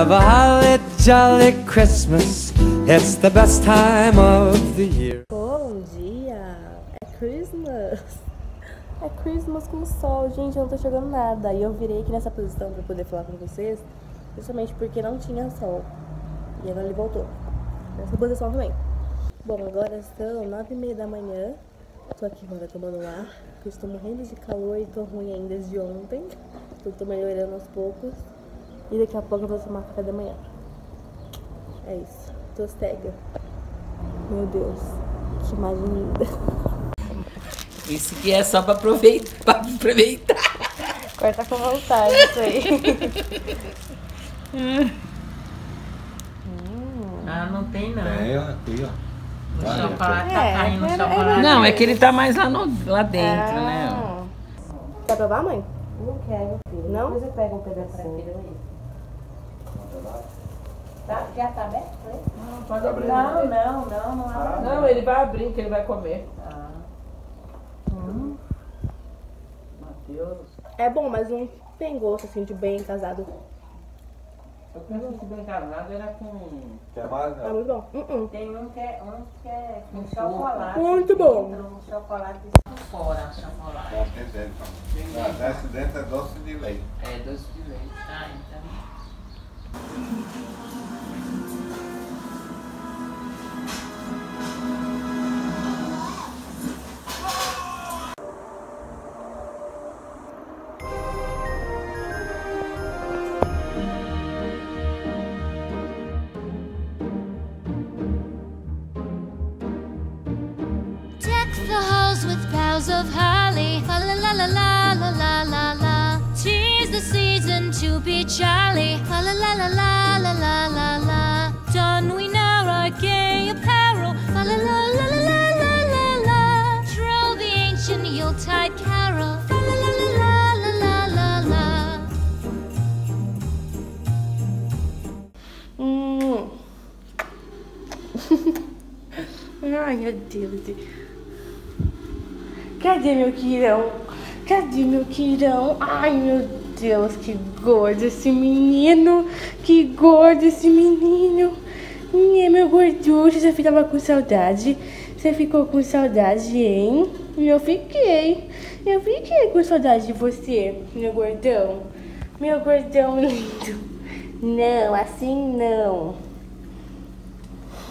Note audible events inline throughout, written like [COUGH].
Have a holly jolly Christmas. It's the best time of the year. Bom dia! É Christmas! É Christmas com sol, gente, eu não tô chegando nada. E eu virei aqui nessa posição pra poder falar com vocês, justamente porque não tinha sol. E agora ele voltou. Nessa posição também. Bom, agora são nove e meia da manhã. Tô aqui agora tomando ar, porque eu estou morrendo de calor e tô ruim ainda desde ontem. Eu tô melhorando aos poucos. E daqui a pouco eu vou tomar café da manhã. É isso. Tô cega. Meu Deus, que imagem linda. Isso aqui é só pra aproveitar. Pra aproveitar. Corta com vontade isso aí. [LAUGHS] Ah, não tem não. É, aqui, ó. O Olha, chocolate É, tá caindo, o era- chocolate. era- Não, é que ele tá mais lá, no, lá dentro, né? Ah. Quer provar, mãe? Não quero, filho. Não? Depois eu pego um pedacinho. Tá, já tá aberto? Não, pode Tá abrindo. Não, não, não, não abre. Não, ele vai abrir, que ele vai comer. Ah. Matheus. É bom, mas não tem gosto assim de bem casado. Eu penso que bem casado era com. Quer mais? É muito bom. Uh -uh. Tem um que é, um que é com chocolate. Muito bom. Dentro, Um chocolate por fora, chocolate. Bom, tem dentro. Ah, Desce dentro é doce de leite. É, doce de leite. Ah, então. Of holly. La la la la la la la la. Tis the season to be jolly. La la la la la la la la la. Don we now our gay apparel. La la la la la la la la. Troll the ancient Yuletide carol. La la la la la la la. Hum. Ai, meu Deus. Cadê meu quirão? Cadê meu quirão? Ai, meu Deus, que gordo esse menino. Que gordo esse menino. Nhê, meu gorducho, você ficava com saudade? Você ficou com saudade, hein? Eu fiquei. Eu fiquei com saudade de você, meu gordão. Meu gordão lindo. Não, assim não.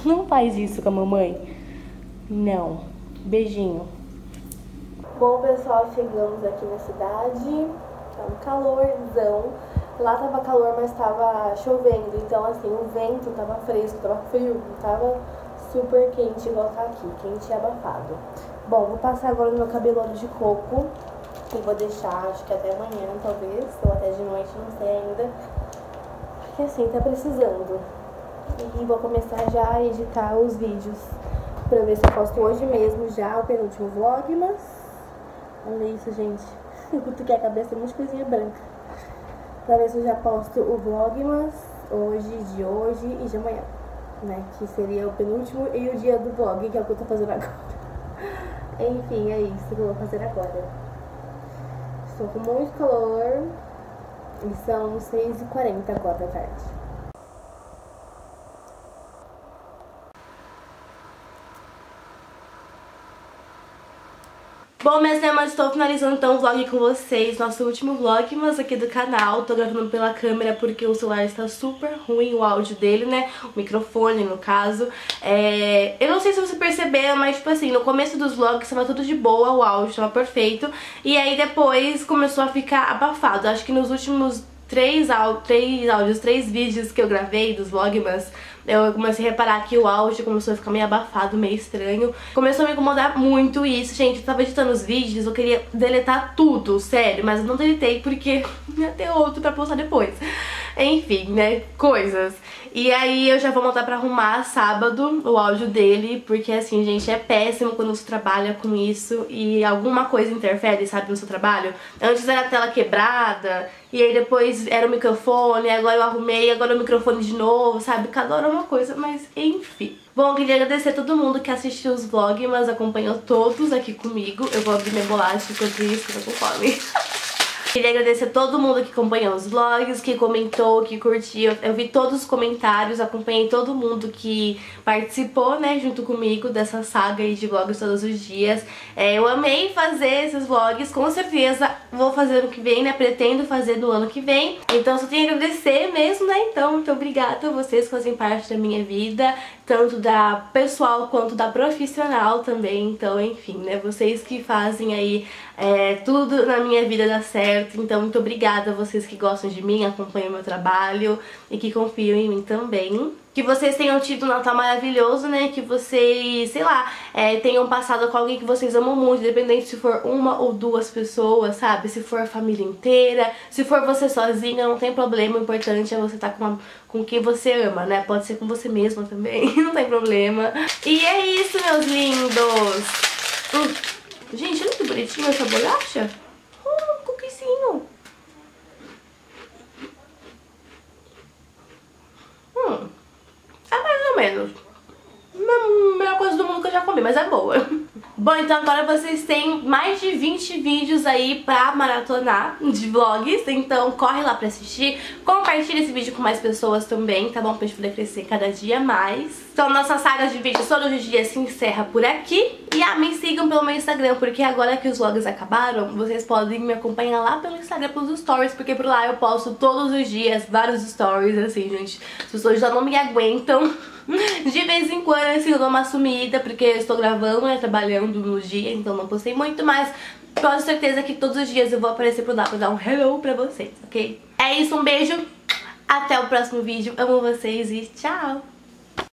Não faz isso com a mamãe. Não. Beijinho. Bom, pessoal, chegamos aqui na cidade. Tá um calorzão. Lá tava calor, mas tava chovendo. Então, assim, o vento tava fresco, tava frio. Não tava super quente igual tá aqui. Quente e abafado. Bom, vou passar agora no meu cabelo de coco. Que vou deixar, acho que até amanhã, talvez. Ou até de noite, não sei ainda. Porque assim, tá precisando. E vou começar já a editar os vídeos pra ver se eu posto hoje mesmo já o penúltimo vlog, mas olha isso, gente. [LAUGHS] Eu cutuquei a cabeça de coisinha branca. Pra ver se eu já posto o vlog, mas hoje, de hoje e de amanhã, né? Que seria o penúltimo e o dia do vlog, que é o que eu tô fazendo agora. [LAUGHS] Enfim, é isso que eu vou fazer agora. Estou com muito calor e são 6h40 agora da tarde. Bom, minhas temas, estou finalizando então o vlog com vocês, nosso último vlog, mas aqui do canal. Tô gravando pela câmera porque o celular está super ruim, o áudio dele, né? O microfone, no caso. É... Eu não sei se você percebeu, mas tipo assim, no começo dos vlogs estava tudo de boa, o áudio estava perfeito. E aí depois começou a ficar abafado. Acho que nos últimos três, áudios, três áudios, três vídeos que eu gravei dos vlogmas, eu comecei a reparar que o áudio começou a ficar meio abafado, meio estranho. Começou a me incomodar muito isso, gente. Eu tava editando os vídeos, eu queria deletar tudo, sério, mas eu não deletei porque [LAUGHS] ia ter outro pra postar depois. Enfim, né, coisas. E aí eu já vou montar pra arrumar sábado o áudio dele, porque assim, gente, é péssimo quando você trabalha com isso e alguma coisa interfere, sabe, no seu trabalho. Antes era a tela quebrada, e aí depois era o microfone, agora eu arrumei, agora o microfone de novo, sabe? Cada hora é uma coisa, mas enfim. Bom, queria agradecer a todo mundo que assistiu os vlogs, mas acompanhou todos aqui comigo. Eu vou abrir minha bolacha enquanto isso, eu tô com fome. [LAUGHS] Queria agradecer a todo mundo que acompanhou os vlogs, que comentou, que curtiu. Eu vi todos os comentários, acompanhei todo mundo que participou, né, junto comigo dessa saga aí de vlogs todos os dias. É, eu amei fazer esses vlogs, com certeza vou fazer no que vem, né, pretendo fazer do ano que vem. Então só tenho a agradecer mesmo, né, então muito obrigada a vocês que fazem parte da minha vida, tanto da pessoal quanto da profissional também. Então, enfim, né, vocês que fazem aí é, tudo na minha vida dar certo. Então, muito obrigada a vocês que gostam de mim, acompanham meu trabalho e que confiam em mim também. Que vocês tenham tido um Natal maravilhoso, né? Que vocês, sei lá, é, tenham passado com alguém que vocês amam muito, independente se for uma ou duas pessoas, sabe? Se for a família inteira, se for você sozinha, não tem problema. O importante é você estar tá com, com quem você ama, né? Pode ser com você mesma também, [LAUGHS] não tem problema. E é isso, meus lindos! Hum. Gente, olha que bonitinho essa bolacha. Hum, cookiezinho. Hum, é mais ou menos. Não é a melhor coisa do mundo que eu já comi, mas é boa. Bom, então agora vocês têm mais de 20 vídeos aí pra maratonar de vlogs, então corre lá pra assistir. Compartilha esse vídeo com mais pessoas também, tá bom? Pra gente poder crescer cada dia mais. Então nossa saga de vídeos todos os dias se encerra por aqui. E ah, me sigam pelo meu Instagram, porque agora que os vlogs acabaram, vocês podem me acompanhar lá pelo Instagram, pelos stories, porque por lá eu posto todos os dias vários stories, assim, gente. As pessoas já não me aguentam. [LAUGHS] De vez em quando, assim, eu dou uma sumida, porque eu estou gravando, né, trabalhando no dia, então não postei muito, mas com certeza que todos os dias eu vou aparecer por lá pra dar um hello pra vocês, ok? É isso, um beijo, até o próximo vídeo, amo vocês e tchau!